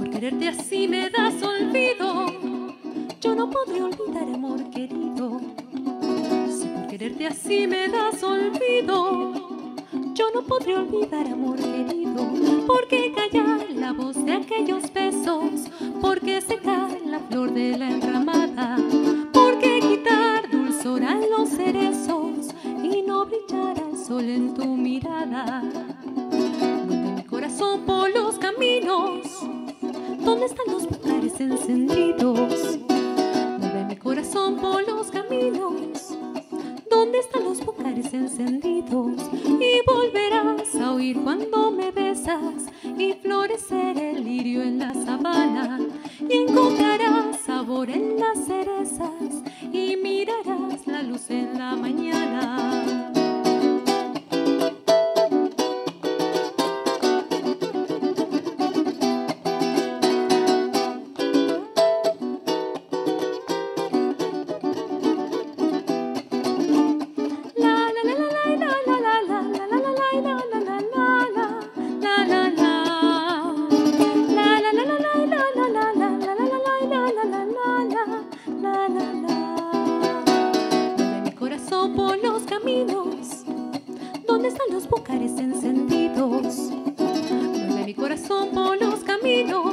Por quererte así me das olvido. Yo no podré olvidar, amor querido. Si por quererte así me das olvido. Yo no podré olvidar, amor querido. Porque callar la voz de aquellos besos. Porque secar la flor de la enramada. Porque quitar dulzor a los cerezos. Y no brillar al sol en tu mirada corazón por los caminos. ¿Dónde están los lugares encendidos? Mueve mi corazón por los caminos. ¿Dónde están los lugares encendidos? Y volverás a oír cuando me besas y florecer el lirio en la sabana. Y encontrarás sabor en las cerezas y mirarás la luz en la mañana. ¿Dónde están los bucares encendidos? Mueve mi corazón por los caminos.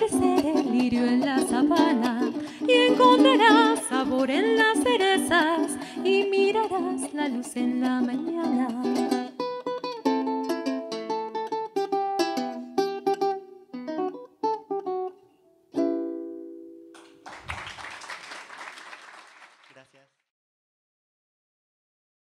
Florecer el lirio en la sabana y encontrarás sabor en las cerezas y mirarás la luz en la mañana.